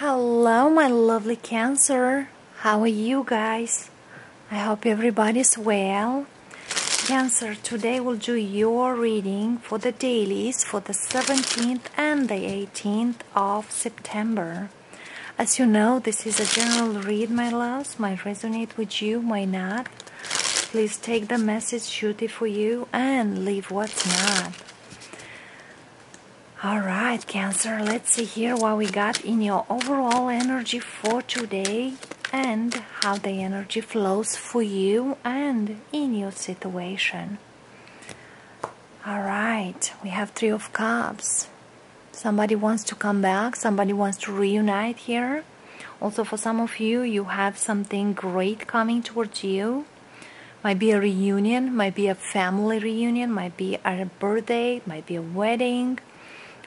Hello, my lovely Cancer. How are you guys? I hope everybody's well. Cancer, today we'll do your reading for the dailies for the 17th and the 18th of September. As you know, this is a general read, my loves. Might resonate with you, might not. Please take the message, it for you, and leave what's not. All right, Cancer, let's see here what we got in your overall energy for today and how the energy flows for you and in your situation. All right, we have Three of Cups. Somebody wants to come back, somebody wants to reunite here. Also, for some of you, you have something great coming towards you. Might be a reunion, might be a family reunion, might be a birthday, might be a wedding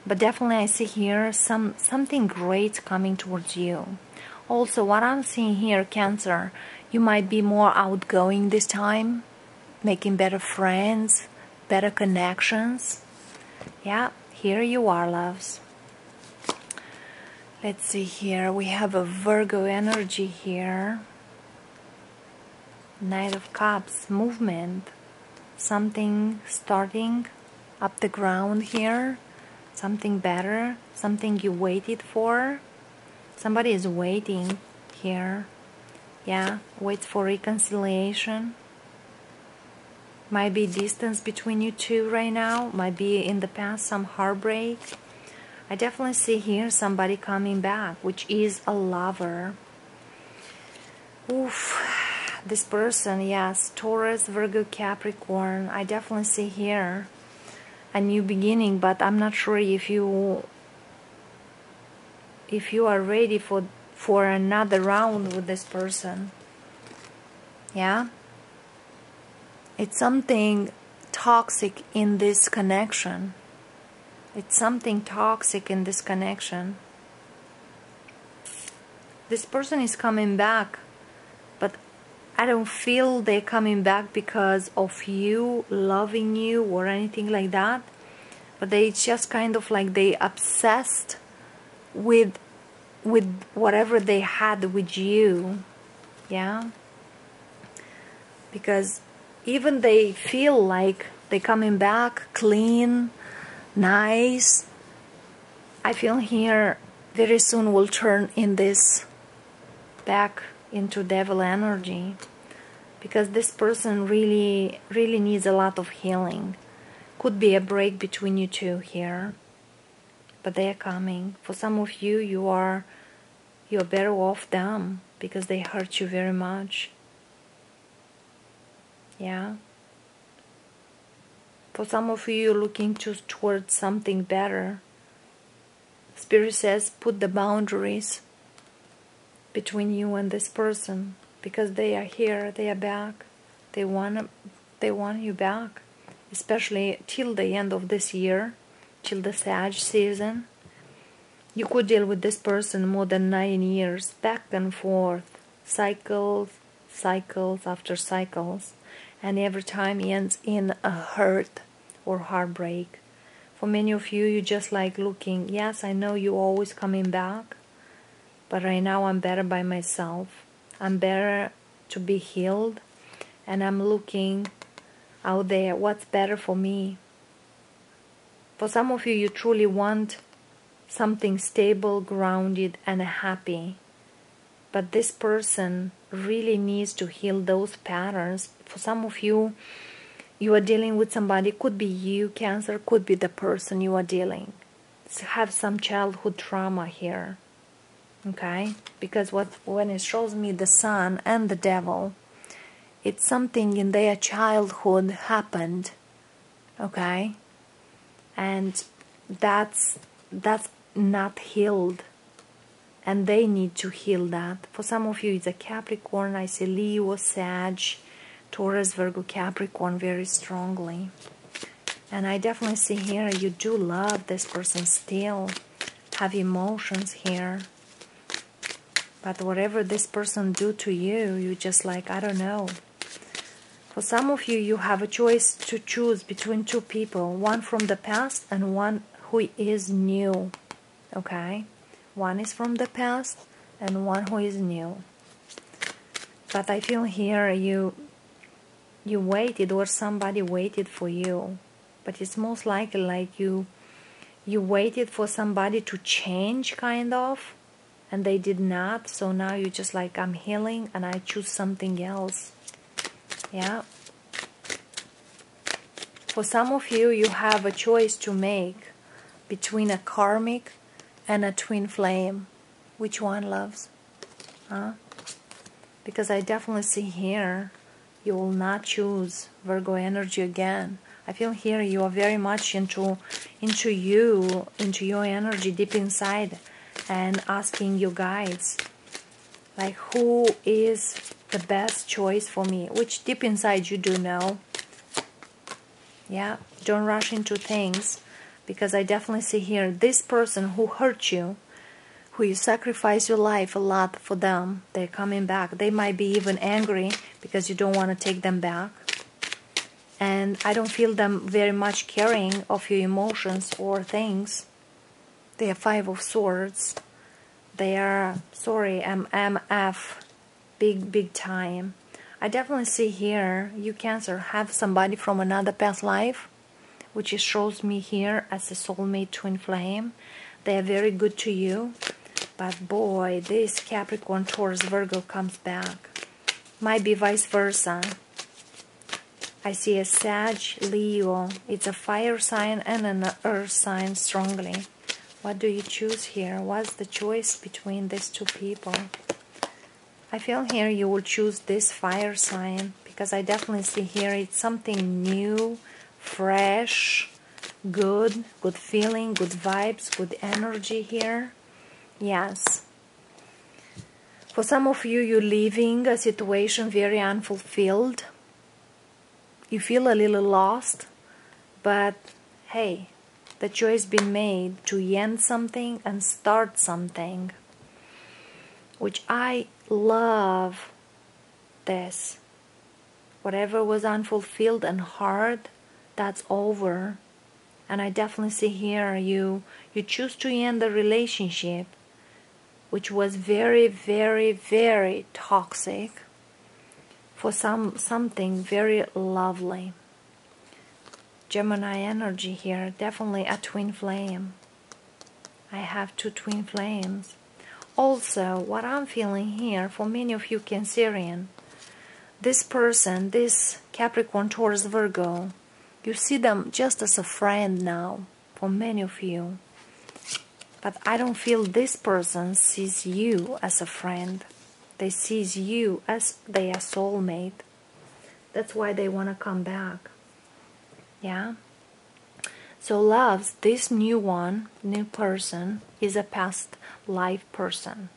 but definitely I see here some something great coming towards you. Also, what I'm seeing here, Cancer, you might be more outgoing this time, making better friends, better connections. Yeah, here you are, loves. Let's see here. We have a Virgo energy here. Knight of Cups, movement. Something starting up the ground here something better, something you waited for. Somebody is waiting here. Yeah, wait for reconciliation. Might be distance between you two right now. Might be in the past some heartbreak. I definitely see here somebody coming back, which is a lover. Oof. This person, yes, Taurus, Virgo, Capricorn. I definitely see here a new beginning but i'm not sure if you if you are ready for for another round with this person. Yeah? It's something toxic in this connection. It's something toxic in this connection. This person is coming back but I don't feel they're coming back because of you loving you or anything like that. But they just kind of like they obsessed with with whatever they had with you. Yeah. Because even they feel like they're coming back clean, nice. I feel here very soon will turn in this back into devil energy because this person really really needs a lot of healing. Could be a break between you two here but they are coming. For some of you you are you're better off them because they hurt you very much. Yeah. For some of you you're looking to, towards something better. Spirit says put the boundaries between you and this person because they are here, they are back. They want they want you back, especially till the end of this year, till the Sag season. You could deal with this person more than nine years, back and forth, cycles, cycles after cycles, and every time ends in a hurt or heartbreak. For many of you, you just like looking, yes, I know you always coming back, but right now I'm better by myself. I'm better to be healed, and I'm looking out there what's better for me. For some of you, you truly want something stable, grounded, and happy. But this person really needs to heal those patterns. For some of you, you are dealing with somebody, could be you, Cancer, could be the person you are dealing. Have some childhood trauma here okay? Because what when it shows me the sun and the devil it's something in their childhood happened. Okay? And that's that's not healed. And they need to heal that. For some of you it's a capricorn. I see leo sag taurus virgo capricorn very strongly. And i definitely see here you do love this person still. Have emotions here but whatever this person do to you, you just like, I don't know. For some of you, you have a choice to choose between two people, one from the past and one who is new. Okay? One is from the past and one who is new. But I feel here you you waited or somebody waited for you. But it's most likely like you you waited for somebody to change kind of and they did not. So now you're just like i'm healing and i choose something else. Yeah. For some of you you have a choice to make between a karmic and a twin flame. Which one loves? Huh? Because i definitely see here you will not choose virgo energy again. I feel here you are very much into into you, into your energy deep inside and asking your guides like who is the best choice for me, which deep inside you do know. Yeah, don't rush into things because I definitely see here this person who hurt you, who you sacrifice your life a lot for them, they're coming back. They might be even angry because you don't want to take them back and I don't feel them very much caring of your emotions or things. They are Five of Swords. They are, sorry, MMF, big, big time. I definitely see here, you Cancer, have somebody from another past life, which shows me here as a soulmate twin flame. They are very good to you. But boy, this Capricorn, Taurus, Virgo comes back. Might be vice versa. I see a Sag, Leo. It's a fire sign and an earth sign strongly. What do you choose here? What's the choice between these two people? I feel here you will choose this fire sign because I definitely see here it's something new, fresh, good, good feeling, good vibes, good energy here. Yes. For some of you, you're leaving a situation very unfulfilled you feel a little lost, but hey, the choice been made to end something and start something, which I love this. Whatever was unfulfilled and hard, that's over. And I definitely see here you you choose to end the relationship which was very, very, very toxic for some something very lovely. Gemini energy here, definitely a twin flame. I have two twin flames. Also, what I'm feeling here for many of you Cancerian, this person, this Capricorn, Taurus, Virgo, you see them just as a friend now for many of you. But I don't feel this person sees you as a friend. They sees you as their soulmate. That's why they want to come back. Yeah. So loves this new one, new person is a past life person.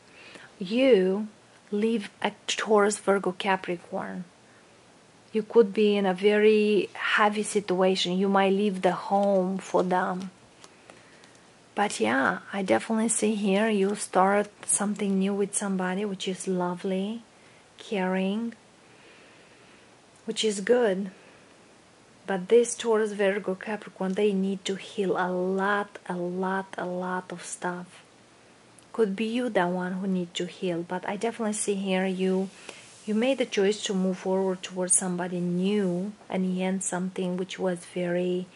You live a Taurus, Virgo, Capricorn. You could be in a very heavy situation. You might leave the home for them but yeah, I definitely see here you start something new with somebody which is lovely, caring, which is good. But this Taurus, Virgo, Capricorn, they need to heal a lot, a lot, a lot of stuff. Could be you the one who need to heal, but I definitely see here you you made the choice to move forward towards somebody new and end something which was very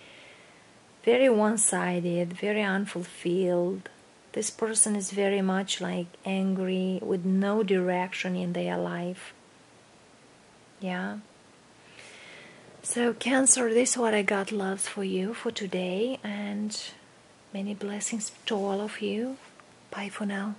very one-sided, very unfulfilled. This person is very much like angry with no direction in their life. Yeah. So Cancer, this is what I got loves for you for today and many blessings to all of you. Bye for now.